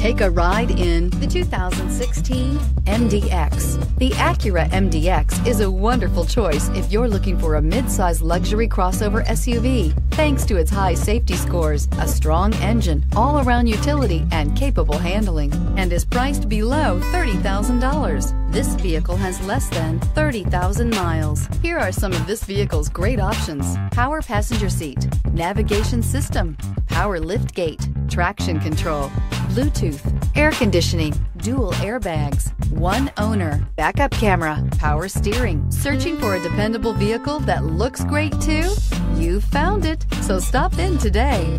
Take a ride in the 2016 MDX. The Acura MDX is a wonderful choice if you're looking for a midsize luxury crossover SUV. Thanks to its high safety scores, a strong engine, all-around utility, and capable handling, and is priced below $30,000. This vehicle has less than 30,000 miles. Here are some of this vehicle's great options. Power passenger seat, navigation system, power lift gate, traction control, Bluetooth, air conditioning, dual airbags, one owner, backup camera, power steering. Searching for a dependable vehicle that looks great too? You found it, so stop in today.